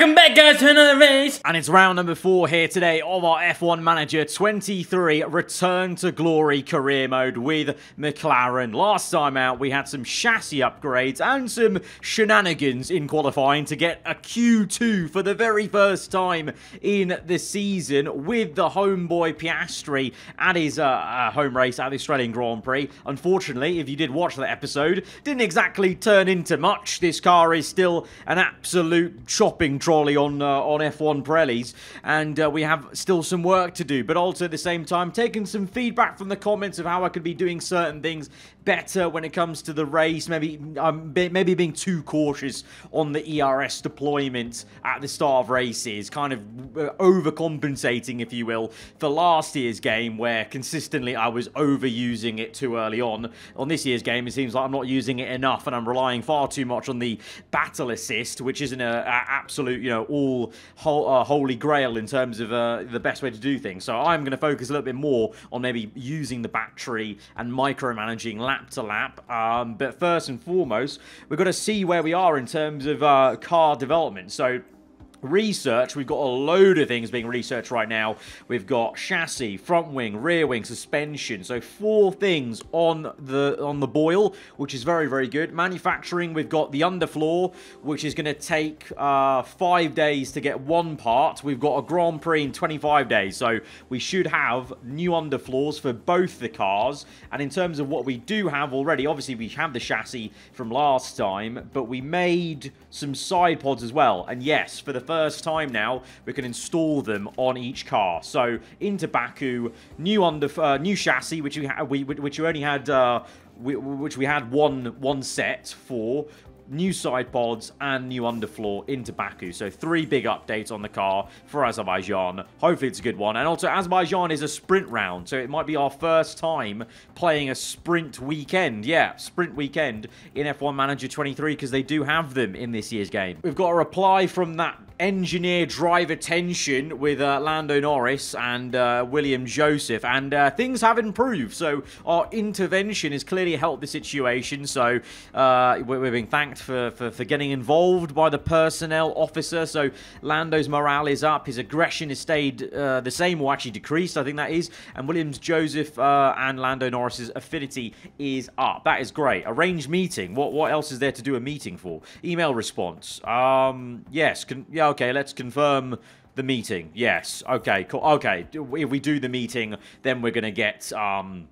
Welcome back guys to another race! And it's round number four here today of our F1 Manager 23 Return to Glory career mode with McLaren. Last time out we had some chassis upgrades and some shenanigans in qualifying to get a Q2 for the very first time in the season with the homeboy Piastri at his uh, uh, home race at the Australian Grand Prix. Unfortunately, if you did watch that episode, didn't exactly turn into much. This car is still an absolute shopping trolley on uh, on F1 Pirellis, and uh, we have still some work to do. But also at the same time, taking some feedback from the comments of how I could be doing certain things better when it comes to the race. Maybe um, maybe being too cautious on the ERS deployment at the start of races, kind of uh, overcompensating, if you will, for last year's game where consistently I was overusing it too early on. On this year's game, it seems like I'm not using it enough, and I'm relying far too much on the battle assist, which isn't a, a absolute, you know, all uh, holy grail in terms of uh, the best way to do things. So I'm going to focus a little bit more on maybe using the battery and micromanaging lap to lap. Um, but first and foremost, we've got to see where we are in terms of uh, car development. So research. We've got a load of things being researched right now. We've got chassis, front wing, rear wing, suspension. So four things on the on the boil, which is very, very good. Manufacturing, we've got the underfloor, which is going to take uh, five days to get one part. We've got a Grand Prix in 25 days. So we should have new underfloors for both the cars. And in terms of what we do have already, obviously we have the chassis from last time, but we made some side pods as well. And yes, for the first time now, we can install them on each car. So into Baku, new under uh, new chassis, which we, we which we only had. Uh, we, which we had one one set for new side pods, and new underfloor into Baku. So three big updates on the car for Azerbaijan. Hopefully it's a good one. And also Azerbaijan is a sprint round, so it might be our first time playing a sprint weekend. Yeah, sprint weekend in F1 Manager 23 because they do have them in this year's game. We've got a reply from that engineer driver tension with uh, Lando Norris and uh, William Joseph, and uh, things have improved. So our intervention has clearly helped the situation. So uh, we're being thanked for, for, for, getting involved by the personnel officer. So Lando's morale is up. His aggression has stayed uh, the same or actually decreased, I think that is. And Williams Joseph uh, and Lando Norris's affinity is up. That is great. Arranged meeting. What what else is there to do a meeting for? Email response. Um, yes. Can, yeah, okay, let's confirm the meeting. Yes. Okay, cool. Okay, if we do the meeting, then we're going to get... Um,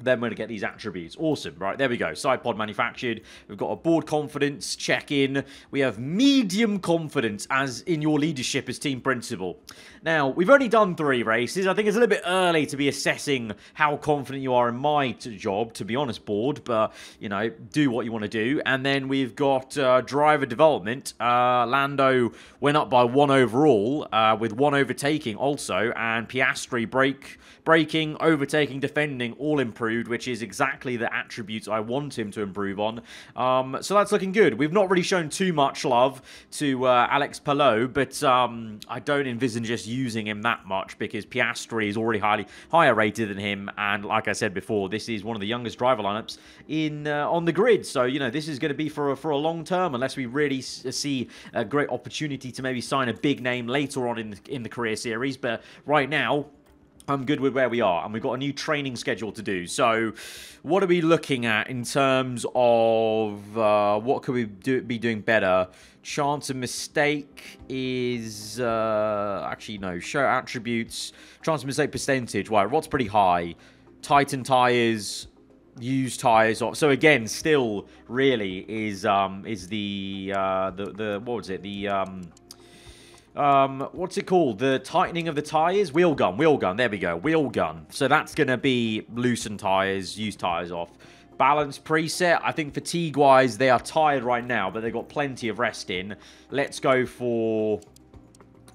then we're going to get these attributes. Awesome. Right, there we go. Side pod manufactured. We've got a board confidence check-in. We have medium confidence as in your leadership as team principal. Now, we've only done three races. I think it's a little bit early to be assessing how confident you are in my job, to be honest, board. But, you know, do what you want to do. And then we've got uh, driver development. Uh, Lando went up by one overall, uh, with one overtaking also. And Piastri break, braking, overtaking, defending, all improved which is exactly the attributes I want him to improve on. Um, so that's looking good. We've not really shown too much love to uh, Alex Palou, but um, I don't envision just using him that much because Piastri is already highly higher rated than him, and like I said before, this is one of the youngest driver lineups in uh, on the grid. So you know this is going to be for a, for a long term, unless we really see a great opportunity to maybe sign a big name later on in the, in the career series. But right now, I'm good with where we are, and we've got a new training schedule to do. So, what are we looking at in terms of uh, what could we do, be doing better? Chance of mistake is uh, actually no. Show attributes. Chance of mistake percentage. Right, what's pretty high? Titan tires, used tires. So again, still really is um is the uh the the what was it the um um, what's it called? The tightening of the tyres? Wheel gun, wheel gun. There we go, wheel gun. So that's going to be loosen tyres, use tyres off. Balance preset. I think fatigue-wise, they are tired right now, but they've got plenty of rest in. Let's go for...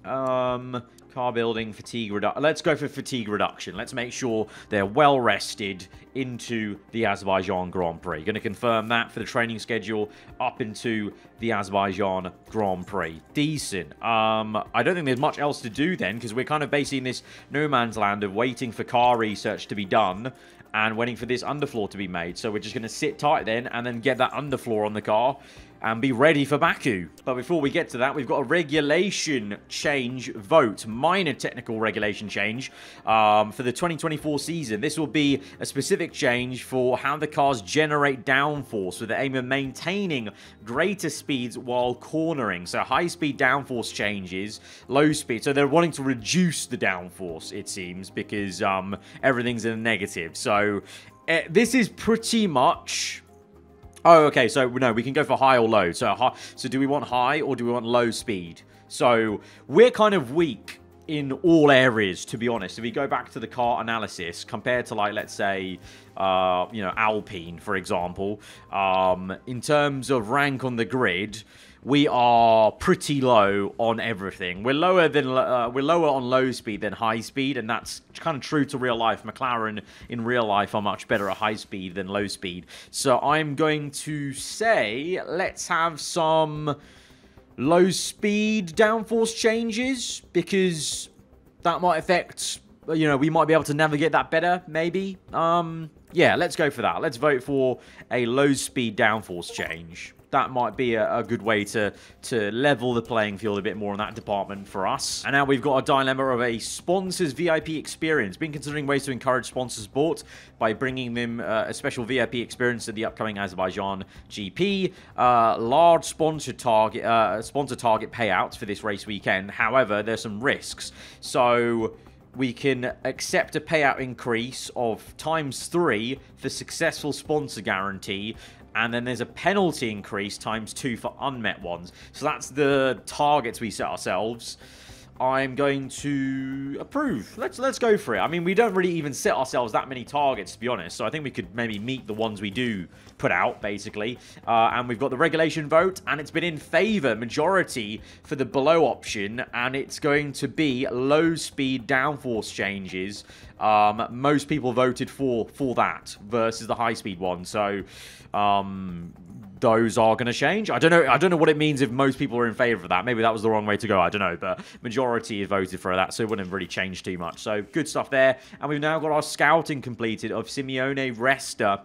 Um, Car building, fatigue reduction. Let's go for fatigue reduction. Let's make sure they're well rested into the Azerbaijan Grand Prix. Going to confirm that for the training schedule up into the Azerbaijan Grand Prix. Decent. Um, I don't think there's much else to do then because we're kind of basically in this no man's land of waiting for car research to be done and waiting for this underfloor to be made. So we're just going to sit tight then and then get that underfloor on the car and be ready for Baku. But before we get to that, we've got a regulation change vote, minor technical regulation change um, for the 2024 season. This will be a specific change for how the cars generate downforce with the aim of maintaining greater speeds while cornering. So high speed downforce changes, low speed. So they're wanting to reduce the downforce, it seems, because um, everything's in a negative. So uh, this is pretty much Oh, okay. So no, we can go for high or low. So high, so do we want high or do we want low speed? So we're kind of weak in all areas, to be honest. If we go back to the car analysis, compared to like, let's say, uh, you know, Alpine, for example, um, in terms of rank on the grid, we are pretty low on everything. We're lower than uh, we're lower on low speed than high speed, and that's kind of true to real life. McLaren in real life are much better at high speed than low speed. So I'm going to say let's have some low speed downforce changes because that might affect you know we might be able to navigate that better maybe um yeah let's go for that let's vote for a low speed downforce change that might be a, a, good way to, to level the playing field a bit more in that department for us. And now we've got a dilemma of a sponsor's VIP experience. Been considering ways to encourage sponsor support by bringing them uh, a special VIP experience at the upcoming Azerbaijan GP. Uh, large sponsor target, uh, sponsor target payouts for this race weekend. However, there's some risks. So we can accept a payout increase of times three for successful sponsor guarantee and then there's a penalty increase times two for unmet ones. So that's the targets we set ourselves. I'm going to approve. Let's let's go for it. I mean, we don't really even set ourselves that many targets, to be honest. So I think we could maybe meet the ones we do put out, basically. Uh, and we've got the regulation vote, and it's been in favour, majority for the below option, and it's going to be low-speed downforce changes. Um, most people voted for for that versus the high-speed one. So um, those are going to change. I don't know. I don't know what it means if most people are in favour of that. Maybe that was the wrong way to go. I don't know, but majority voted for that, so it wouldn't really change too much. So good stuff there. And we've now got our scouting completed of Simeone Resta,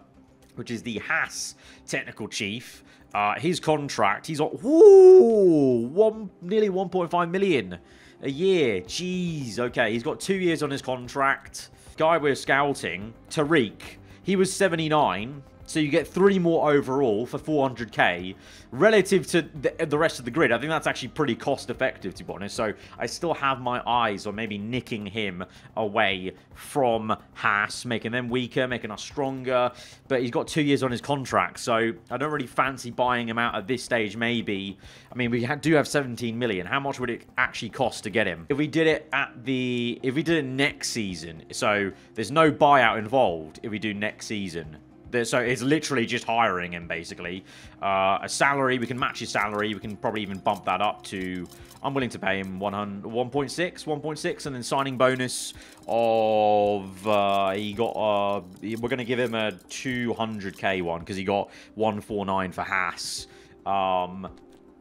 which is the Haas technical chief. Uh, his contract, he's on whoo, one nearly 1.5 million a year. Jeez. Okay, he's got two years on his contract. Guy we're scouting, Tariq. He was 79 so you get three more overall for 400k relative to the, the, rest of the grid. I think that's actually pretty cost effective, to be honest. So I still have my eyes on maybe nicking him away from Haas, making them weaker, making us stronger. But he's got two years on his contract, so I don't really fancy buying him out at this stage, maybe. I mean, we do have 17 million. How much would it actually cost to get him? If we did it at the... If we did it next season, so there's no buyout involved if we do next season so it's literally just hiring him, basically. Uh, a salary, we can match his salary. We can probably even bump that up to... I'm willing to pay him 1.6, 1.6, and then signing bonus of... Uh, he got... Uh, we're going to give him a 200k one, because he got 149 for Haas. Um,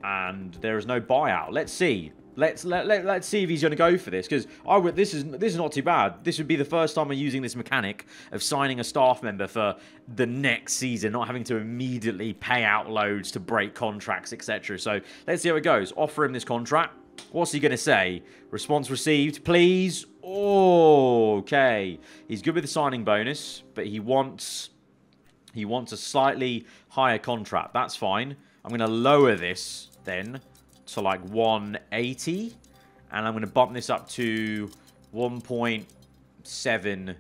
and there is no buyout. Let's see. Let's let, let let's see if he's going to go for this because I would. This is this is not too bad. This would be the first time we're using this mechanic of signing a staff member for the next season, not having to immediately pay out loads to break contracts, etc. So let's see how it goes. Offer him this contract. What's he going to say? Response received, please. Oh, okay. He's good with the signing bonus, but he wants he wants a slightly higher contract. That's fine. I'm going to lower this then to like 180. And I'm going to bump this up to 1.7.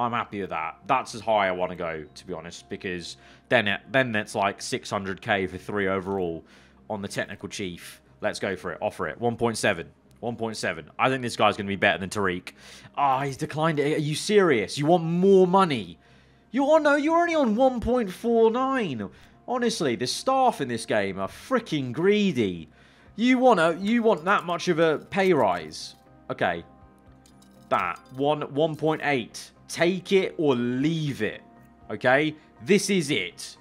I'm happy with that. That's as high I want to go, to be honest, because then it, then that's like 600k for three overall on the technical chief. Let's go for it. Offer it. 1.7. 1.7. I think this guy's going to be better than Tariq. Ah, oh, he's declined it. Are you serious? You want more money? You oh no, you're only on 1.49. Honestly, the staff in this game are freaking greedy. You want to, you want that much of a pay rise. Okay. That. One, 1.8. Take it or leave it. Okay? This is it.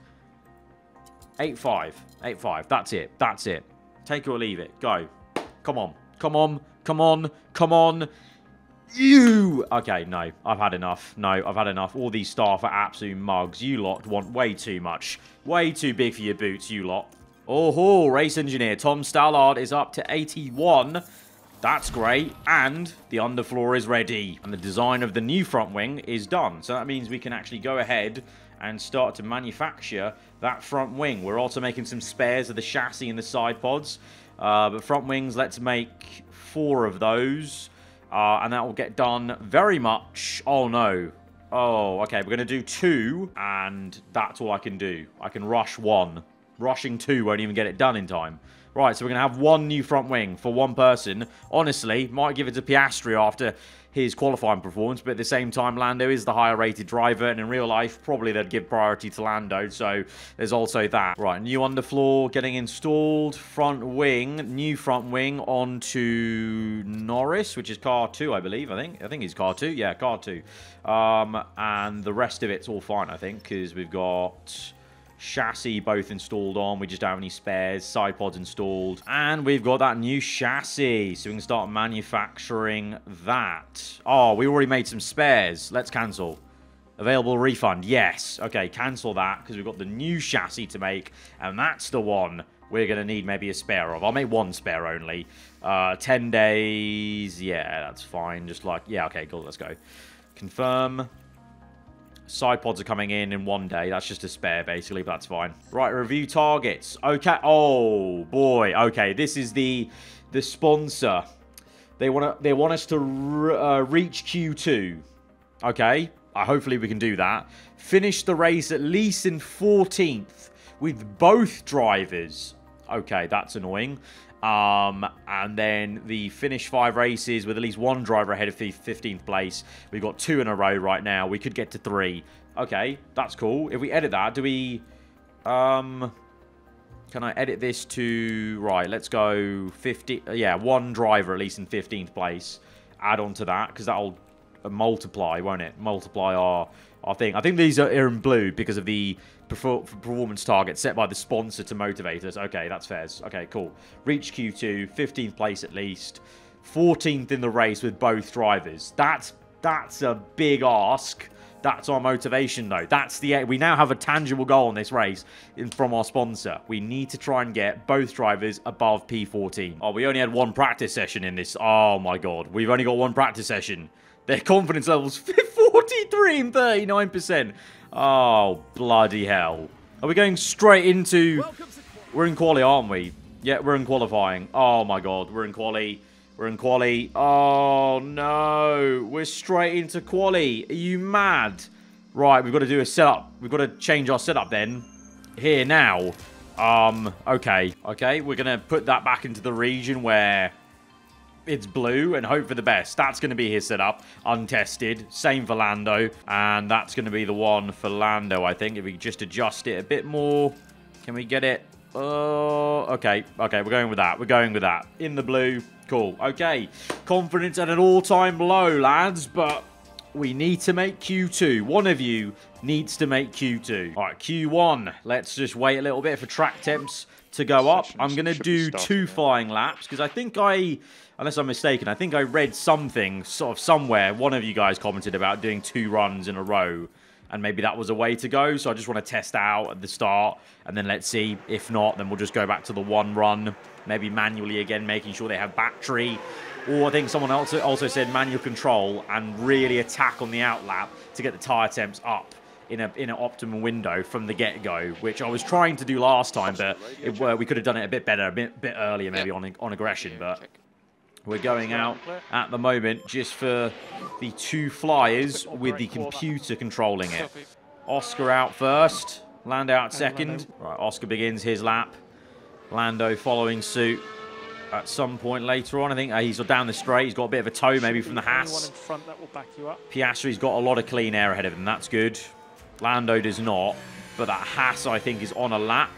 8.5. 8.5. That's it. That's it. Take it or leave it. Go. Come on. Come on. Come on. Come on. You! Okay, no. I've had enough. No, I've had enough. All these staff are absolute mugs. You lot want way too much. Way too big for your boots, you lot. Oh, ho, race engineer Tom Stallard is up to 81. That's great. And the underfloor is ready. And the design of the new front wing is done. So that means we can actually go ahead and start to manufacture that front wing. We're also making some spares of the chassis and the side pods. Uh, but front wings, let's make four of those. Uh, and that will get done very much... Oh, no. Oh, okay. We're going to do two, and that's all I can do. I can rush one. Rushing two won't even get it done in time. Right, so we're going to have one new front wing for one person. Honestly, might give it to Piastri after his qualifying performance, but at the same time, Lando is the higher rated driver, and in real life, probably they'd give priority to Lando, so there's also that. Right, new underfloor getting installed, front wing, new front wing onto Norris, which is car 2, I believe, I think. I think he's car 2, yeah, car 2. Um, and the rest of it's all fine, I think, because we've got chassis both installed on. We just don't have any spares. Side pods installed. And we've got that new chassis. So we can start manufacturing that. Oh, we already made some spares. Let's cancel. Available refund. Yes. Okay, cancel that because we've got the new chassis to make. And that's the one we're going to need maybe a spare of. I'll make one spare only. Uh, 10 days. Yeah, that's fine. Just like, yeah, okay, cool. Let's go. Confirm. Side pods are coming in in one day. That's just a spare, basically, but that's fine. Right, review targets. Okay. Oh, boy. Okay, this is the the sponsor. They want to they want us to uh, reach Q2. Okay. Uh, hopefully we can do that. Finish the race at least in 14th with both drivers. Okay, that's annoying. Um, and then the finish five races with at least one driver ahead of the 15th place. We've got two in a row right now. We could get to three. Okay, that's cool. If we edit that, do we... Um, can I edit this to... Right, let's go 50... Yeah, one driver at least in 15th place. Add on to that, because that'll multiply, won't it? Multiply our, our thing. I think these are in blue because of the performance target set by the sponsor to motivate us. Okay, that's fair. Okay, cool. Reach Q2, 15th place at least. 14th in the race with both drivers. That's that's a big ask. That's our motivation, though. That's the we now have a tangible goal in this race in, from our sponsor. We need to try and get both drivers above P14. Oh, we only had one practice session in this. Oh my god, we've only got one practice session. Their confidence levels 43 and 39%. Oh, bloody hell. Are we going straight into... We're in quali, aren't we? Yeah, we're in qualifying. Oh my god, we're in quali. We're in quali. Oh no, we're straight into quali. Are you mad? Right, we've got to do a setup. We've got to change our setup then. Here now. Um, okay. Okay, we're going to put that back into the region where it's blue and hope for the best. That's going to be his setup, untested. Same for Lando, and that's going to be the one for Lando, I think. If we just adjust it a bit more, can we get it? Oh, okay, okay, we're going with that. We're going with that. In the blue, cool. Okay, confidence at an all-time low, lads, but we need to make Q2. One of you needs to make Q2. All right, Q1. Let's just wait a little bit for track temps to go up. I'm going to do two flying laps because I think I unless I'm mistaken, I think I read something sort of somewhere. One of you guys commented about doing two runs in a row, and maybe that was a way to go. So I just want to test out at the start, and then let's see. If not, then we'll just go back to the one run, maybe manually again, making sure they have battery. Or I think someone else also said manual control and really attack on the outlap to get the tyre temps up in a in an optimum window from the get-go, which I was trying to do last time, but it, uh, we could have done it a bit better, a bit, bit earlier maybe on on aggression. But we're going out at the moment just for the two flyers with the computer controlling it. Oscar out first. Lando out second. Right, Oscar begins his lap. Lando following suit at some point later on. I think uh, he's down the straight. He's got a bit of a toe maybe from the Haas. Piastri's got a lot of clean air ahead of him. That's good. Lando does not. But that Haas, I think, is on a lap.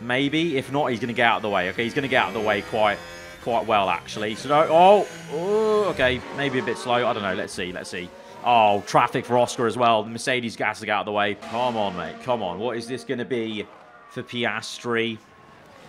Maybe. If not, he's going to get out of the way. Okay, he's going to get out of the way quite quite well, actually. So, oh, oh, okay, maybe a bit slow. I don't know. Let's see. Let's see. Oh, traffic for Oscar as well. The Mercedes gas to get out of the way. Come on, mate. Come on. What is this going to be for Piastri?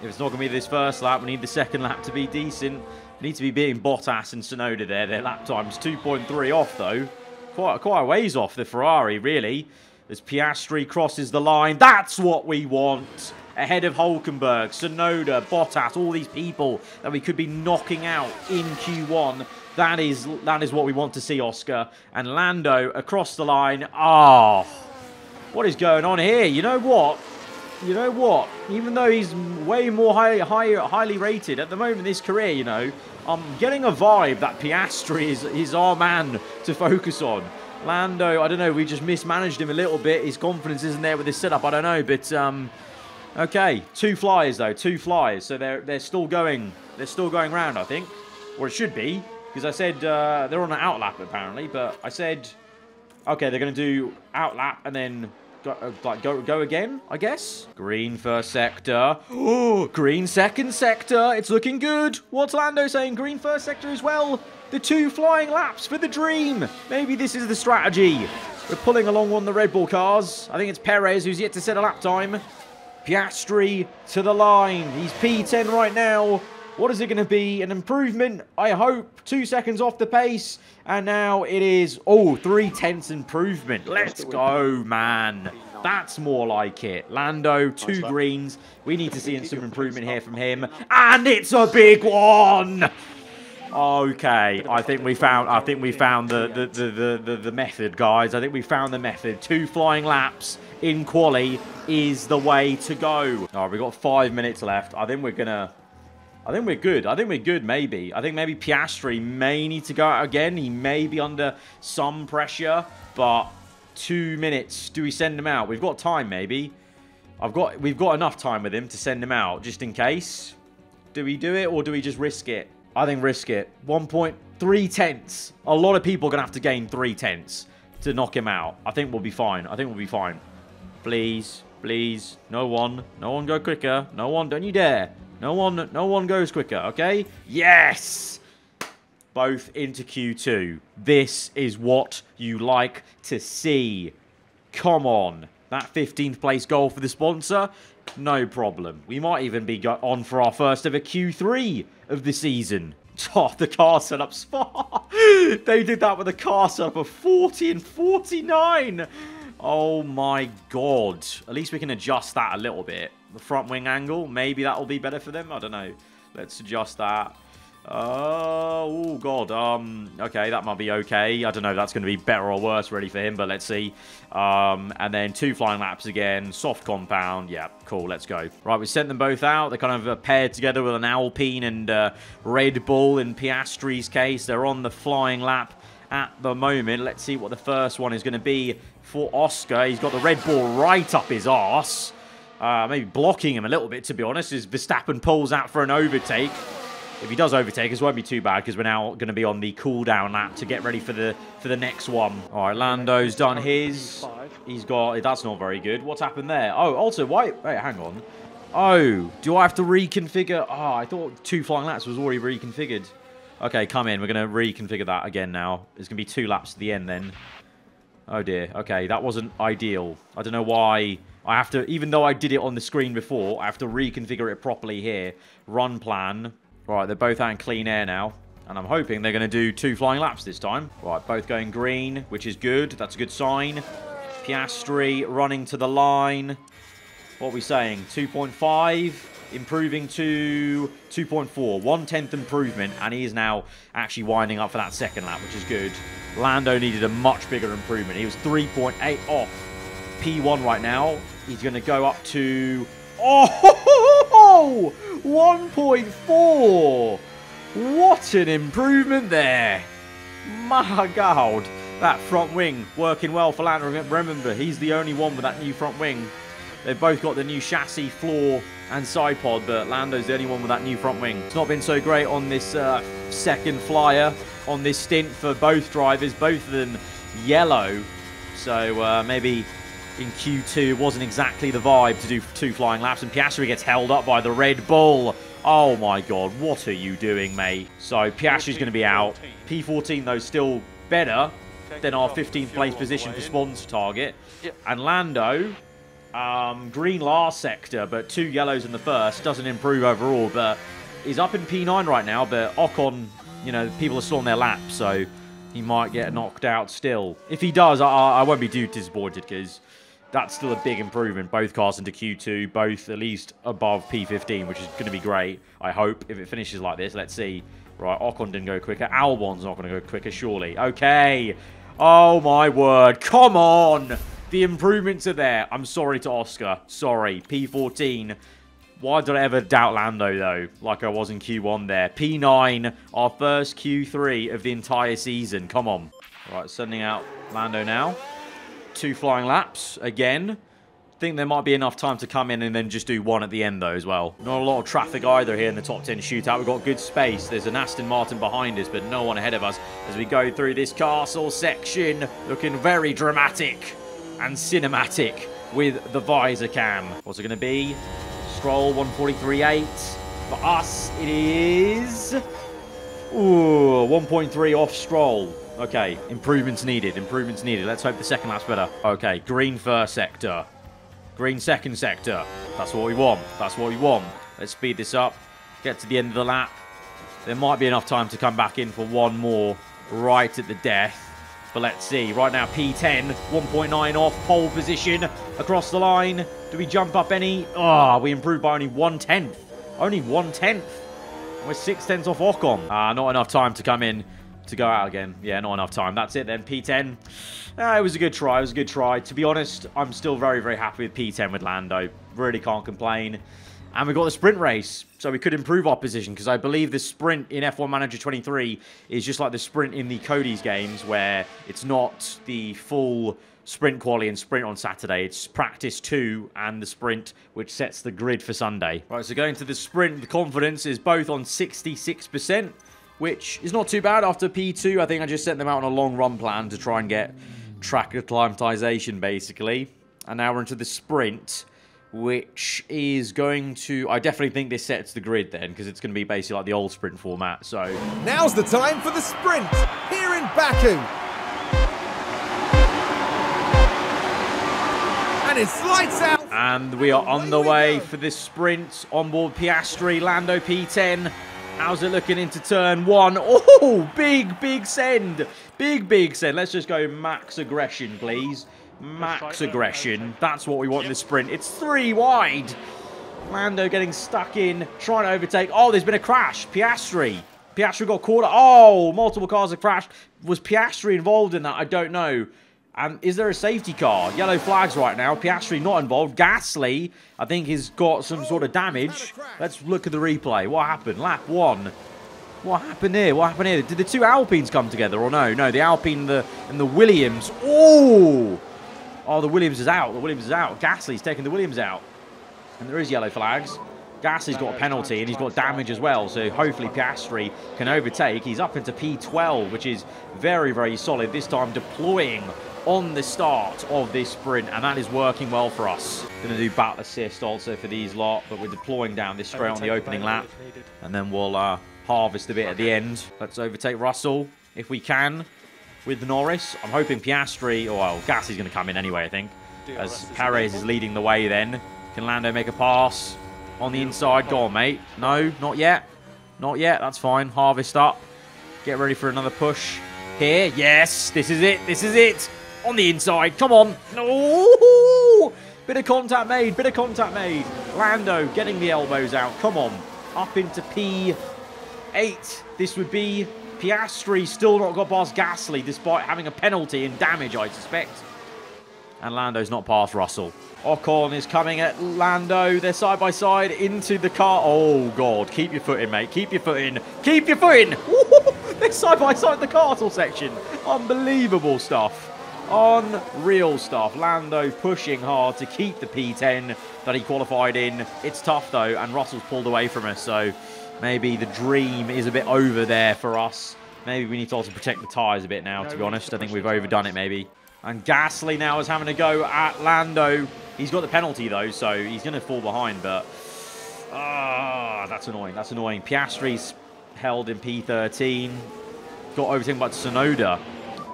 If it's not going to be this first lap, we need the second lap to be decent. We need to be beating Bottas and Tsunoda there. Their lap time's 2.3 off, though. Quite, quite a ways off the Ferrari, really. As Piastri crosses the line. That's what we want. Ahead of Hulkenberg, Tsunoda, Bottas, all these people that we could be knocking out in Q1. That is that is what we want to see, Oscar. And Lando across the line. Ah, oh, what is going on here? You know what? You know what? Even though he's way more high, high, highly rated at the moment in his career, you know, I'm getting a vibe that Piastri is, is our man to focus on. Lando, I don't know, we just mismanaged him a little bit. His confidence isn't there with his setup, I don't know. But, um, okay, two flyers, though, two flyers. So they're, they're still going, they're still going round, I think. Or it should be, because I said uh, they're on an outlap, apparently. But I said, okay, they're going to do outlap and then go, uh, like go go again, I guess. Green first sector. Oh, green second sector. It's looking good. What's Lando saying? Green first sector as well. The two flying laps for the dream. Maybe this is the strategy. We're pulling along of the Red Bull cars. I think it's Perez who's yet to set a lap time. Piastri to the line. He's P10 right now. What is it going to be? An improvement, I hope. Two seconds off the pace. And now it is, oh, three tenths improvement. Let's go, man. That's more like it. Lando, two greens. We need to see some improvement here from him. And it's a big one! Okay, I think we found I think we found the the, the, the, the method, guys. I think we found the method. Two flying laps in quali is the way to go. All right, we've got five minutes left. I think we're gonna I think we're good. I think we're good, maybe. I think maybe Piastri may need to go out again. He may be under some pressure, but two minutes. Do we send him out? We've got time, maybe. I've got, we've got enough time with him to send him out, just in case. Do we do it, or do we just risk it? I think risk it. 1.3 tenths. A lot of people are going to have to gain 3 tenths to knock him out. I think we'll be fine. I think we'll be fine. Please, please. No one. No one go quicker. No one. Don't you dare. No one, no one goes quicker, okay? Yes! Both into Q2. This is what you like to see. Come on. That 15th place goal for the sponsor, no problem. We might even be on for our first ever Q3 of the season. Oh, the car setups. they did that with a car setup of 40 and 49. Oh my god. At least we can adjust that a little bit the front wing angle. Maybe that will be better for them. I don't know. Let's adjust that. Uh, oh, God. Um, okay, that might be okay. I don't know if that's going to be better or worse, really, for him, but let's see. Um, and then two flying laps again. Soft compound. Yeah, cool. Let's go. Right, we sent them both out. They're kind of uh, paired together with an Alpine and uh, Red Bull in Piastri's case. They're on the flying lap at the moment. Let's see what the first one is going to be for Oscar. He's got the Red Bull right up his arse. Uh, maybe blocking him a little bit, to be honest, as Verstappen pulls out for an overtake. If he does overtake, it won't be too bad because we're now going to be on the cooldown lap to get ready for the for the next one. All right, Lando's done his. He's got... That's not very good. What's happened there? Oh, also, why... Wait, hang on. Oh, do I have to reconfigure? Oh, I thought two flying laps was already reconfigured. Okay, come in. We're going to reconfigure that again now. It's going to be two laps to the end then. Oh, dear. Okay, that wasn't ideal. I don't know why... I have to, even though I did it on the screen before, I have to reconfigure it properly here. Run plan. Right, they're both out in clean air now. And I'm hoping they're going to do two flying laps this time. Right, both going green, which is good. That's a good sign. Piastri running to the line. What are we saying? 2.5, improving to 2.4. One-tenth improvement, and he is now actually winding up for that second lap, which is good. Lando needed a much bigger improvement. He was 3.8 off P1 right now. He's going to go up to... Oh! 1.4! What an improvement there! My God! That front wing working well for Lando. Remember, he's the only one with that new front wing. They've both got the new chassis, floor, and side pod, but Lando's the only one with that new front wing. It's not been so great on this uh, second flyer on this stint for both drivers, both of them yellow. So uh, maybe in Q2. It wasn't exactly the vibe to do two flying laps, and Piastri gets held up by the Red Bull. Oh my god, what are you doing, mate? So Piastri's going to be out. P14, though, still better than our 15th place position for sponsor target. And Lando, Um, green last sector, but two yellows in the first. Doesn't improve overall, but he's up in P9 right now. But Ocon, you know, people are still on their lap, so he might get knocked out still. If he does, I, I won't be too disappointed because that's still a big improvement. Both cars into Q2, both at least above P15, which is going to be great. I hope if it finishes like this. Let's see. Right, Ocon didn't go quicker. Albon's not going to go quicker, surely. Okay. Oh, my word. Come on. The improvements are there. I'm sorry to Oscar. Sorry. P14. Why did I ever doubt Lando, though, like I was in Q1 there? P9, our first Q3 of the entire season. Come on. Right, sending out Lando now. Two flying laps again think there might be enough time to come in and then just do one at the end, though, as well. Not a lot of traffic either here in the top 10 shootout. We've got good space. There's an Aston Martin behind us, but no one ahead of us as we go through this castle section. Looking very dramatic and cinematic with the visor cam. What's it going to be? Stroll 143.8. For us, it is... Ooh, 1.3 off Stroll. Okay, improvements needed, improvements needed. Let's hope the second lap's better. Okay, green first sector. Green second sector. That's what we want. That's what we want. Let's speed this up. Get to the end of the lap. There might be enough time to come back in for one more right at the death. But let's see. Right now, P10, 1.9 off, pole position across the line. Do we jump up any? Ah, oh, we improved by only one-tenth. Only one-tenth. We're six-tenths off Ocon. Ah, not enough time to come in to go out again. Yeah, not enough time. That's it then. P10. Uh, it was a good try. It was a good try. To be honest, I'm still very, very happy with P10 with Lando. Really can't complain. And we got the sprint race, so we could improve our position because I believe the sprint in F1 Manager 23 is just like the sprint in the Codies games where it's not the full sprint quali and sprint on Saturday. It's practice two and the sprint, which sets the grid for Sunday. Right, so going to the sprint, the confidence is both on 66% which is not too bad after P2. I think I just sent them out on a long run plan to try and get track acclimatization, basically. And now we're into the sprint, which is going to... I definitely think this sets the grid then, because it's going to be basically like the old sprint format, so... Now's the time for the sprint, here in Baku. And it's lights out. And we are on the way for this sprint. On board Piastri, Lando P10. How's it looking into turn one? Oh, big, big send. Big, big send. Let's just go max aggression, please. Max aggression. That's what we want in the sprint. It's three wide. Lando getting stuck in, trying to overtake. Oh, there's been a crash. Piastri. Piastri got caught. Oh, multiple cars have crashed. Was Piastri involved in that? I don't know. And is there a safety car? Yellow flags right now. Piastri not involved. Gasly, I think, has got some sort of damage. Let's look at the replay. What happened? Lap one. What happened here? What happened here? Did the two Alpines come together or no? No, the Alpine and the, and the Williams. Oh! Oh, the Williams is out. The Williams is out. Gasly's taking the Williams out. And there is yellow flags. Gasly's got a penalty and he's got damage as well. So hopefully Piastri can overtake. He's up into P12, which is very, very solid. This time deploying on the start of this sprint, and that is working well for us. Going to do battle assist also for these lot, but we're deploying down this straight on the opening lap, and then we'll uh, harvest a bit at the end. Let's overtake Russell if we can with Norris. I'm hoping Piastri, or well, Gasly's going to come in anyway, I think, as Perez is leading the way then. Can Lando make a pass on the inside? Go on, mate. No, not yet. Not yet. That's fine. Harvest up. Get ready for another push here. Yes, this is it. This is it on the inside. Come on. No. Bit of contact made. Bit of contact made. Lando getting the elbows out. Come on. Up into P8. This would be Piastri still not got past Gasly despite having a penalty and damage, I suspect. And Lando's not past Russell. Ocon is coming at Lando. They're side by side into the car. Oh, God. Keep your foot in, mate. Keep your foot in. Keep your foot in. They're side by side the castle section. Unbelievable stuff. Unreal stuff. Lando pushing hard to keep the P10 that he qualified in. It's tough though, and Russell's pulled away from us, so maybe the dream is a bit over there for us. Maybe we need to also protect the tyres a bit now, to be honest. I think we've overdone it maybe. And Gasly now is having to go at Lando. He's got the penalty though, so he's going to fall behind, but... Ah, that's annoying. That's annoying. Piastri's held in P13. Got overtaken by Tsunoda.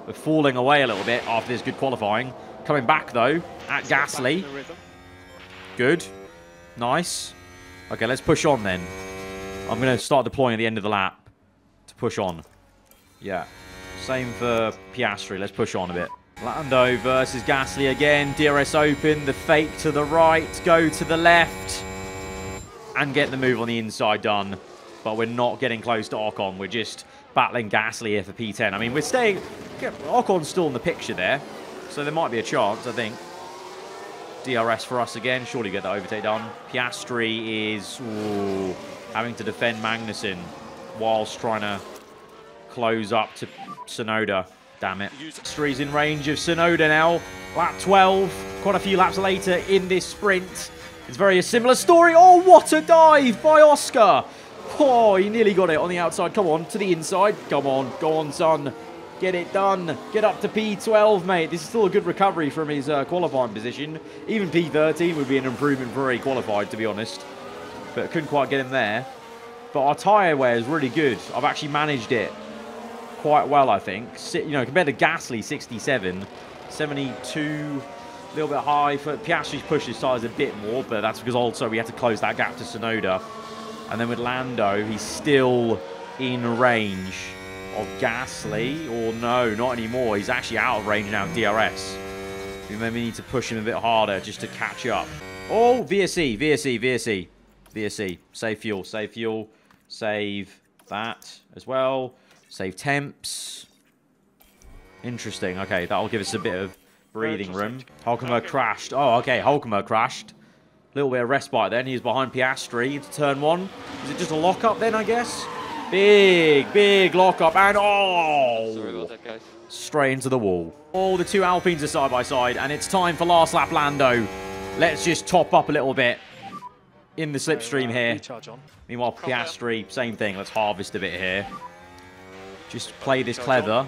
We're falling away a little bit after this good qualifying. Coming back, though, at Gasly. Good. Nice. Okay, let's push on then. I'm going to start deploying at the end of the lap to push on. Yeah. Same for Piastri. Let's push on a bit. Lando versus Gasly again. DRS open. The fake to the right. Go to the left. And get the move on the inside done. But we're not getting close to Ocon. We're just battling Gasly here for P10. I mean, we're staying... Ocon's still in the picture there. So there might be a chance, I think. DRS for us again. Surely get that overtake done. Piastri is ooh, having to defend Magnussen whilst trying to close up to Tsunoda. Damn it. Piastri's in range of Tsunoda now. Lap 12. Quite a few laps later in this sprint. It's very a similar story. Oh, what a dive by Oscar. Oh, he nearly got it on the outside. Come on, to the inside. Come on, go on, son. Get it done. Get up to P12, mate. This is still a good recovery from his uh, qualifying position. Even P13 would be an improvement for a qualified, to be honest. But couldn't quite get him there. But our tyre wear is really good. I've actually managed it quite well, I think. You know, compared to Gasly, 67, 72, a little bit high. For Piastri's pushed his tyres a bit more, but that's because also we had to close that gap to Tsunoda. And then with Lando, he's still in range of Gasly, or no, not anymore. He's actually out of range now of DRS. We maybe need to push him a bit harder just to catch up. Oh, VSC, VSC, VSC, VSC. Save fuel, save fuel, save that as well. Save temps. Interesting. Okay, that'll give us a bit of breathing room. Hulkenberg crashed. Oh, okay, Hulkenberg crashed. Little bit of respite then. He's behind Piastri into turn one. Is it just a lock-up then, I guess? Big, big lock-up. And, oh! Sorry about that, guys. Straight into the wall. Oh, the two Alpines are side by side. And it's time for last lap Lando. Let's just top up a little bit in the slipstream here. Meanwhile, Piastri, same thing. Let's harvest a bit here. Just play this clever.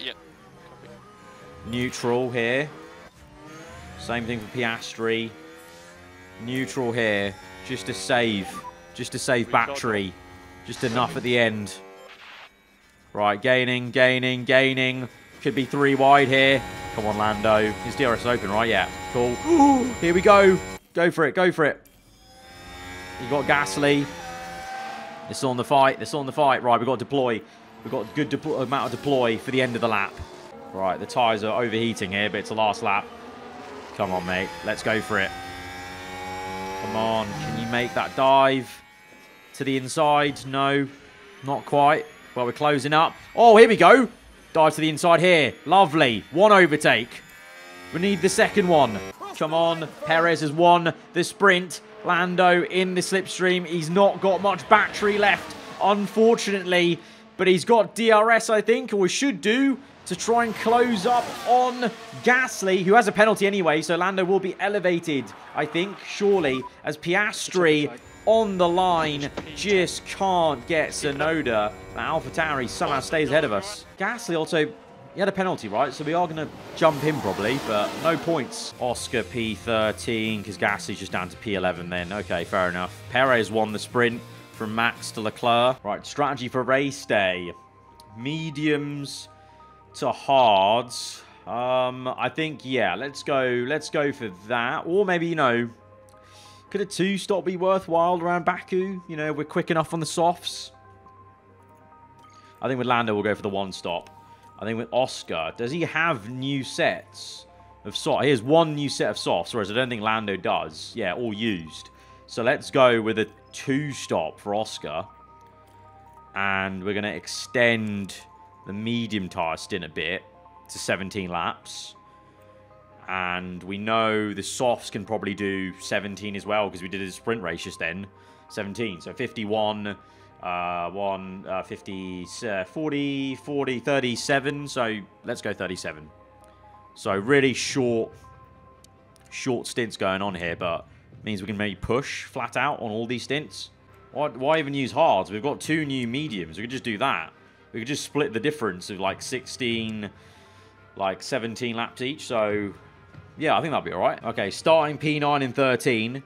Yep. Neutral here. Same thing for Piastri. Neutral here. Just to save. Just to save battery. Just enough at the end. Right, gaining, gaining, gaining. Could be three wide here. Come on, Lando. His DRS open, right? Yeah. Cool. here we go. Go for it. Go for it. You got Gasly. It's on the fight. It's on the fight. Right, we've got to deploy. We've got a good amount of deploy for the end of the lap. Right, the tyres are overheating here, but it's the last lap. Come on, mate. Let's go for it. Come on. Can you make that dive to the inside? No, not quite. Well, we're closing up. Oh, here we go. Dive to the inside here. Lovely. One overtake. We need the second one. Come on. Perez has won the sprint. Lando in the slipstream. He's not got much battery left, unfortunately. But he's got DRS, I think, or should do, to try and close up on Gasly, who has a penalty anyway, so Lando will be elevated, I think, surely, as Piastri on the line just can't get Tsunoda. Alpha Tauri somehow stays ahead of us. Gasly also, he had a penalty, right? So we are going to jump in probably, but no points. Oscar P13, because Gasly's just down to P11 then. Okay, fair enough. Perez won the sprint from Max to Leclerc. Right, strategy for race day. Mediums to hards. Um, I think, yeah, let's go, let's go for that. Or maybe, you know, could a two-stop be worthwhile around Baku? You know, we're quick enough on the softs. I think with Lando, we'll go for the one-stop. I think with Oscar, does he have new sets of softs? He has one new set of softs, whereas I don't think Lando does. Yeah, all used. So let's go with a two-stop for Oscar. And we're going to extend the medium tyre stint a bit to 17 laps. And we know the softs can probably do 17 as well because we did a sprint race just then. 17. So 51, uh, 1, uh, 50, uh, 40, 40, 37. So let's go 37. So really short, short stints going on here, but means we can maybe push flat out on all these stints. Why, why even use hards? We've got two new mediums. We could just do that. We could just split the difference of like 16, like 17 laps each. So, yeah, I think that'll be all right. Okay, starting P9 and 13.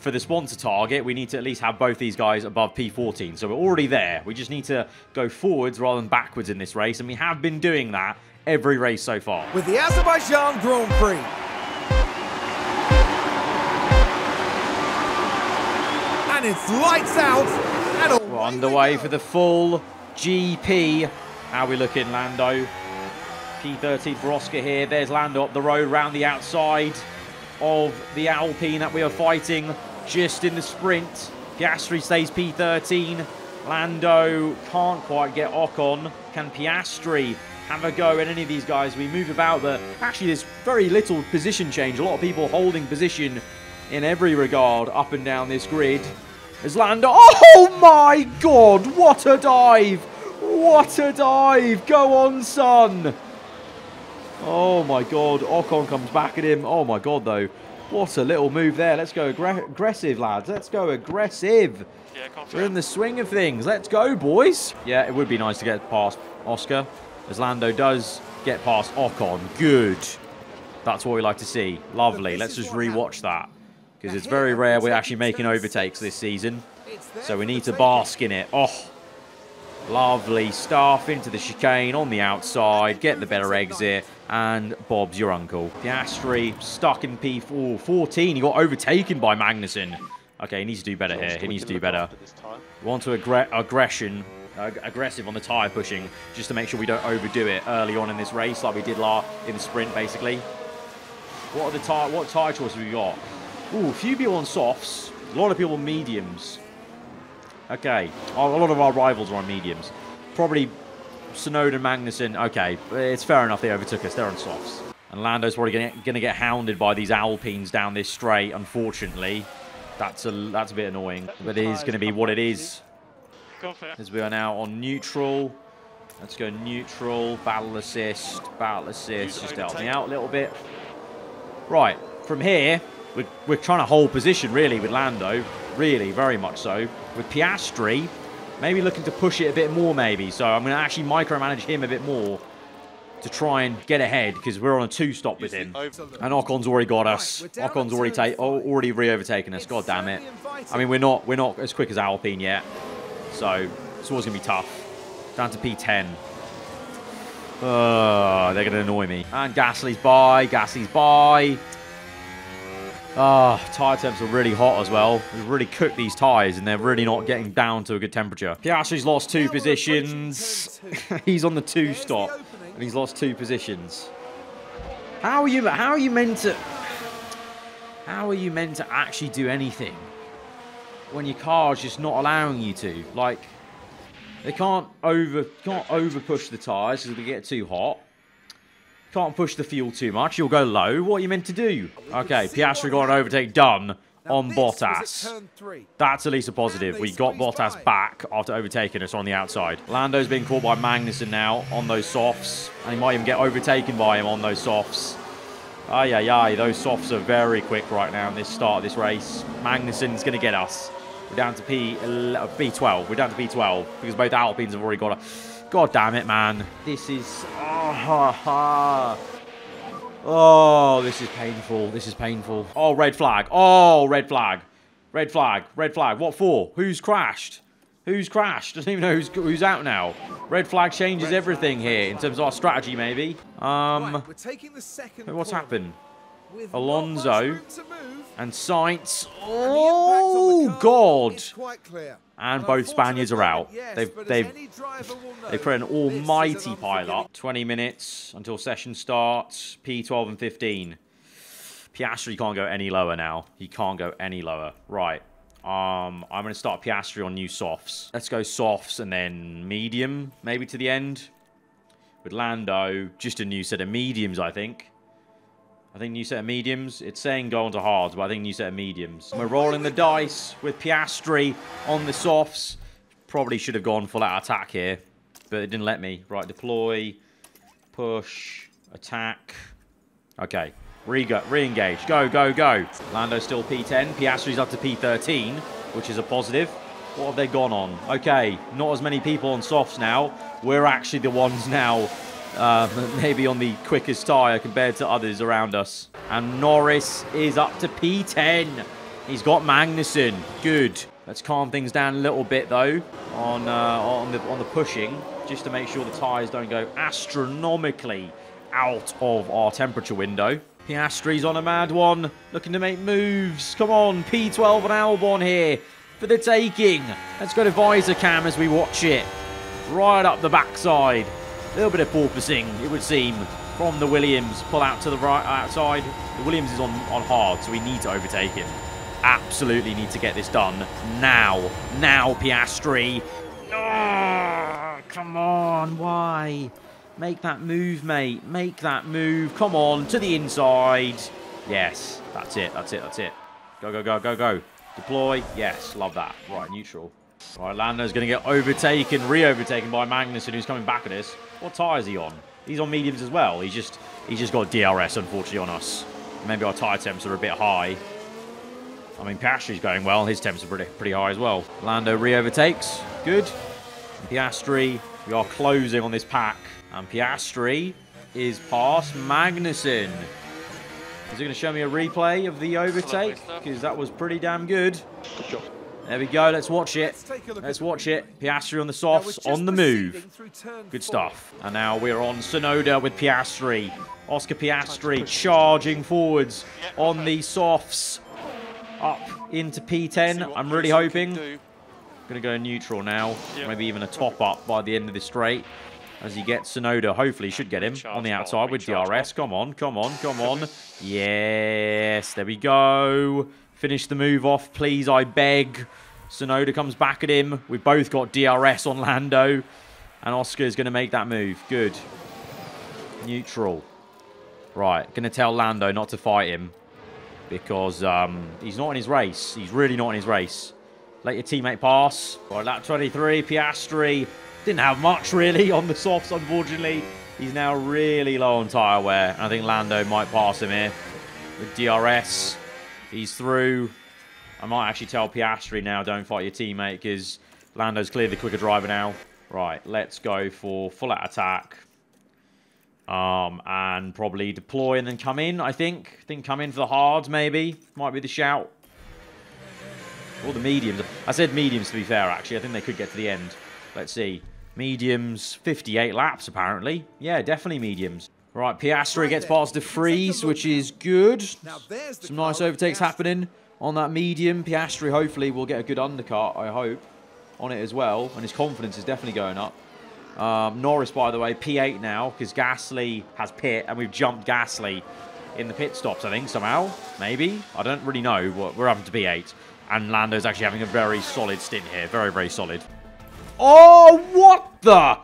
For the sponsor target, we need to at least have both these guys above P14. So we're already there. We just need to go forwards rather than backwards in this race. And we have been doing that every race so far. With the Azerbaijan Grand Prix. And it's lights out. And We're underway for the full GP. How we looking, Lando? P13 for Oscar here. There's Lando up the road, round the outside of the Alpine that we are fighting just in the sprint. Piastri stays P13. Lando can't quite get Ocon. Can Piastri have a go at any of these guys? We move about, but actually there's very little position change. A lot of people holding position in every regard up and down this grid. As Lando, oh my god, what a dive! What a dive! Go on, son! Oh my god, Ocon comes back at him. Oh my god, though. What a little move there. Let's go aggr- aggressive, lads. Let's go aggressive. Yeah, We're in the swing of things. Let's go, boys. Yeah, it would be nice to get past Oscar. As Lando does get past Ocon. Good. That's what we like to see. Lovely. Let's just what rewatch that. Because it's very rare we're actually making overtakes this season. So we need to bask in it. Oh, lovely stuff into the chicane on the outside. Get the better exit. And Bob's your uncle. Piastri stuck in P4. 14. He got overtaken by Magnussen. Okay, he needs to do better here. He needs to do better. We want to aggre- aggression, aggressive on the tyre pushing, just to make sure we don't overdo it early on in this race, like we did last in the sprint, basically. What are the tire? What tire choices have we got? Ooh, a few people on softs, a lot of people on mediums. Okay, a lot of our rivals are on mediums. Probably Tsunoda Magnussen. Okay, it's fair enough they overtook us. They're on softs. And Lando's probably going to get hounded by these Alpines down this straight. Unfortunately, that's a that's a bit annoying, but it is going to be what it is. As we are now on neutral. Let's go neutral, battle assist, battle assist, just help me out a little bit. Right, from here, we're, we're trying to hold position really with Lando, really, very much so. With Piastri, maybe looking to push it a bit more maybe, so I'm going to actually micromanage him a bit more to try and get ahead because we're on a two-stop with him. And Ocon's already got us. Right, Ocon's already ta- five. already re-overtaken us. It's God damn it. I mean, we're not we're not as quick as Alpine yet, so it's always gonna be tough. Down to P10. Oh, they're gonna annoy me. And Gasly's by. Gasly's by. Ah, tyre temps are really hot as well. We've really cooked these tyres, and they're really not getting down to a good temperature. Piastri's lost two positions. he's on the two stop, and he's lost two positions. How are you? How are you meant to? How are you meant to actually do anything when your car's just not allowing you to? Like, they can't over can't over push the tyres because they get too hot. Can't push the fuel too much. You'll go low. What are you meant to do? Okay, Piastri got an overtake done on this was at Bottas. That's at least a positive. We got Bottas by. back after overtaking us on the outside. Lando's being caught by Magnussen now on those softs. And he might even get overtaken by him on those softs. Ay, ay, ay. Those softs are very quick right now in this start of this race. Magnussen's going to get us. We're down to P, uh, B12. We're down to B12 because both Alpines have already got a... God damn it, man. This is... Oh, ha, ha. Oh, this is painful. This is painful. Oh, red flag. Oh, red flag. Red flag. Red flag. What for? Who's crashed? Who's crashed? Doesn't even know who's who's out now. Red flag changes everything here in terms of our strategy, maybe. Um, Right, we're taking the second what's corner happened? with Alonso not much room to move, And Sainz. and the impact on Oh God! Is quite clear. And both Spaniards are out. They've yes, they've any driver will know, They create an is an almighty pile up. 20 minutes until session starts. P12 and 15. Piastri can't go any lower now. He can't go any lower. Right. Um, I'm going to start Piastri on new softs. Let's go softs and then medium, maybe to the end. With Lando, just a new set of mediums, I think. I think new set of mediums. It's saying go on to hards, but I think new set of mediums. We're rolling the dice with Piastri on the softs. Probably should have gone full out attack here, but it didn't let me. Right, deploy, push, attack. Okay, re-engage. Go, go, go. Lando's still P10. Piastri's up to P13, which is a positive. What have they gone on? Okay, not as many people on softs now. We're actually the ones now uh, maybe on the quickest tyre compared to others around us. And Norris is up to P10. He's got Magnussen. Good. Let's calm things down a little bit though on uh, on the on the pushing, just to make sure the tyres don't go astronomically out of our temperature window. Piastri's on a mad one, looking to make moves. Come on, P12 and Albon here. for the taking. Let's go to visor cam as we watch it. Right up the backside. Little bit of porpoising, it would seem, from the Williams. Pull out to the right outside. The Williams is on, on hard, so we need to overtake him. Absolutely need to get this done now. Now, Piastri. Oh, come on, why? Make that move, mate. Make that move. Come on, to the inside. Yes, that's it, that's it, that's it. Go, go, go, go, go. Deploy. Yes, love that. Right, neutral. Right, Lando's going to get overtaken, re-overtaken by Magnussen, who's coming back at us. What tyre is he on? He's on mediums as well. He's just he's just got DRS, unfortunately, on us. Maybe our tyre temps are a bit high. I mean, Piastri's going well. His temps are pretty, pretty high as well. Lando re-overtakes. Good. Piastri, we are closing on this pack. And Piastri is past Magnussen. Is he going to show me a replay of the overtake? Because that was pretty damn good. There we go. Let's watch it. Let's watch it. Piastri on the softs, on the move. Good stuff. And now we're on Tsunoda with Piastri. Oscar Piastri charging forwards on the softs. Up into P10. I'm really hoping. Going to go neutral now. Maybe even a top up by the end of the straight. As he gets Tsunoda, hopefully should get him on the outside with DRS. Come on, come on, come on. Yes, there we go. Finish the move off, please, I beg. Tsunoda comes back at him. We've both got DRS on Lando. And Oscar is going to make that move. Good. Neutral. Right, going to tell Lando not to fight him. Because um, he's not in his race. He's really not in his race. Let your teammate pass. Right, lap 23, Piastri. Didn't have much, really, on the softs, unfortunately. He's now really low on tyre wear. And I think Lando might pass him here. With DRS. He's through. I might actually tell Piastri now, don't fight your teammate, because Lando's clearly the quicker driver now. Right, let's go for full out attack. Um, and probably deploy and then come in, I think. I think come in for the hards, maybe. Might be the shout. Or the mediums. I said mediums, to be fair, actually. I think they could get to the end. Let's see. Mediums, 58 laps, apparently. Yeah, definitely mediums. Right, Piastri gets past De Vries, which is good. Some nice overtakes happening on that medium. Piastri hopefully will get a good undercut, I hope, on it as well. And his confidence is definitely going up. Um, Norris, by the way, P8 now, because Gasly has pit, and we've jumped Gasly in the pit stops, I think, somehow. Maybe. I don't really know. What We're having to P8. And Lando's actually having a very solid stint here. Very, very solid. Oh, what the...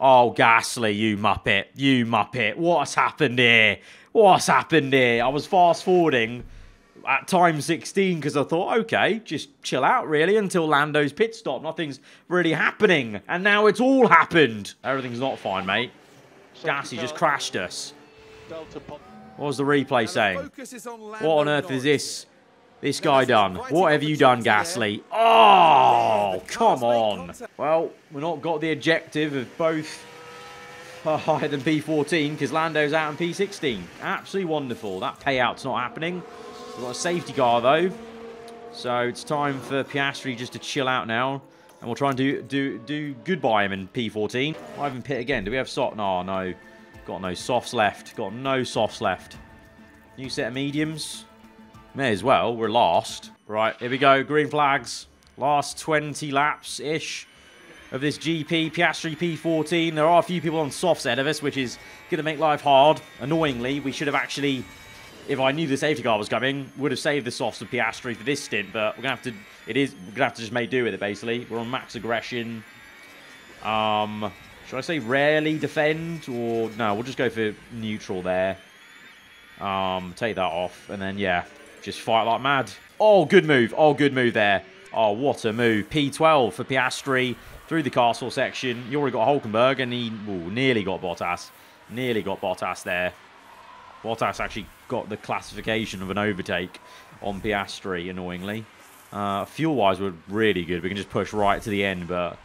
Oh, Gasly, you muppet. You muppet. What's happened here? What's happened here? I was fast forwarding at time 16 because I thought, okay, just chill out really until Lando's pit stop. Nothing's really happening. And now it's all happened. Everything's not fine, mate. Gasly just crashed us. What was the replay saying? What on earth is this? This guy done? What have you done, Gasly? Oh, come on. Well, we've not got the objective of both uh, higher than P14 because Lando's out in P16. Absolutely wonderful. That payout's not happening. We've got a safety car, though. So it's time for Piastri just to chill out now. And we'll try and do do do goodbye him in P14. I even pit again. Do we have soft? No, no. Got no softs left. Got no softs left. New set of mediums. May as well. We're last. Right, here we go. Green flags. Last 20 laps-ish of this GP. Piastri P14. There are a few people on softs ahead of us, which is going to make life hard. Annoyingly, we should have actually, if I knew the safety car was coming, would have saved the softs of Piastri for this stint. But we're going to have to, it is, we're going to have to just make do with it, basically. We're on max aggression. Um, should I say rarely defend? Or, no, we'll just go for neutral there. Um, take that off. And then, yeah, just fight like mad. Oh, good move. Oh, good move there. Oh, what a move. P12 for Piastri through the castle section. You already got Hulkenberg, and he ooh, nearly got Bottas. Nearly got Bottas there. Bottas actually got the classification of an overtake on Piastri, annoyingly. Uh, Fuel-wise, we're really good. We can just push right to the end, but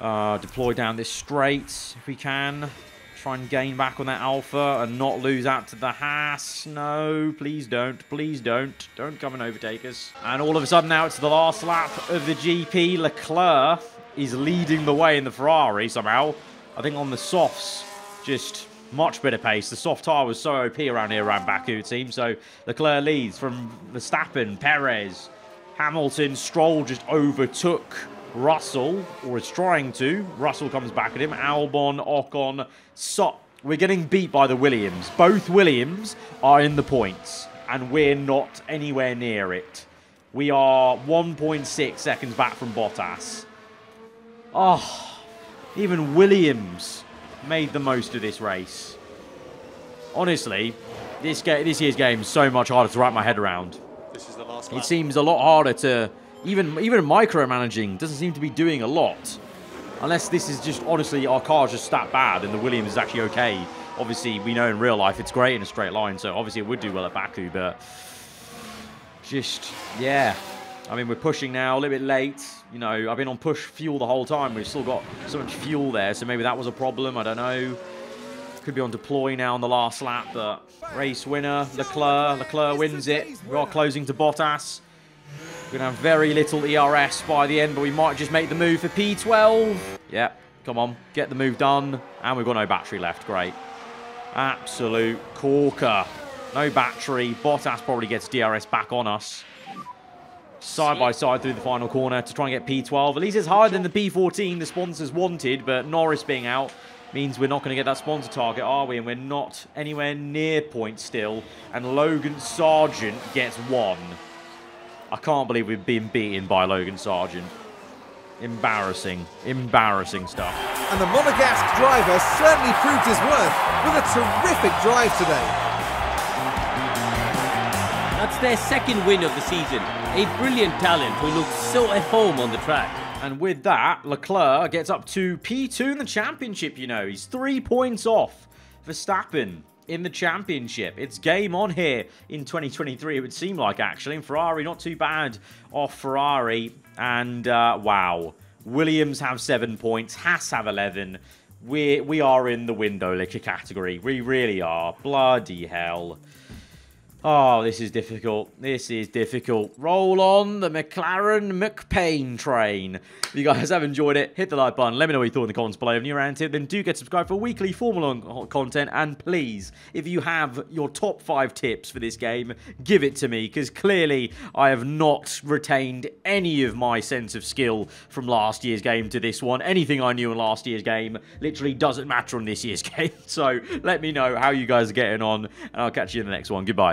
uh, deploy down this straight if we can. Try and gain back on that Alpha and not lose out to the Haas. No, please don't. Please don't. Don't come and overtake us. And all of a sudden now it's the last lap of the GP. Leclerc is leading the way in the Ferrari somehow. I think on the softs, just much better pace. The soft tyre was so OP around here around Baku, it seems. So Leclerc leads from Verstappen, Perez, Hamilton, Stroll just overtook Russell, or is trying to. Russell comes back at him. Albon, Ocon, so We're getting beat by the Williams. Both Williams are in the points, and we're not anywhere near it. We are 1.6 seconds back from Bottas. Oh, even Williams made the most of this race. Honestly, this, this year's game is so much harder to wrap my head around. This is the last It seems a lot harder to even even micromanaging doesn't seem to be doing a lot. Unless this is just honestly our car's just that bad and the Williams is actually okay. Obviously, we know in real life it's great in a straight line, so obviously it would do well at Baku, but just yeah. I mean, we're pushing now, a little bit late. You know, I've been on push fuel the whole time. We've still got so much fuel there, so maybe that was a problem. I don't know. Could be on deploy now on the last lap, but race winner, Leclerc. Leclerc wins it. We are closing to Bottas. We're going to have very little ERS by the end, but we might just make the move for P12. Yeah, come on, get the move done. And we've got no battery left, great. Absolute corker. No battery. Bottas probably gets DRS back on us. Side by side through the final corner to try and get P12. At least it's higher than the P14 the sponsors wanted, but Norris being out means we're not going to get that sponsor target, are we? And we're not anywhere near point still. And Logan Sargeant gets one. I can't believe we've been beaten by Logan Sargeant. Embarrassing. Embarrassing stuff. And the Monegasque driver certainly proved his worth with a terrific drive today. That's their second win of the season. A brilliant talent who looks so at home on the track. And with that, Leclerc gets up to P2 in the championship, you know. He's three points off Verstappen in the championship. It's game on here in 2023, it would seem like, actually. And Ferrari, not too bad off Ferrari. And, uh, wow. Williams have seven points. Haas have 11. We, we are in the window liquor category. We really are. Bloody hell. Oh, this is difficult. This is difficult. Roll on the McLaren McPain train. If you guys have enjoyed it, hit the like button. Let me know what you thought in the comments below. If you're around here, then do get subscribed for weekly Formula content. And please, if you have your top five tips for this game, give it to me. Because clearly, I have not retained any of my sense of skill from last year's game to this one. Anything I knew in last year's game literally doesn't matter on this year's game. So let me know how you guys are getting on. And I'll catch you in the next one. Goodbye.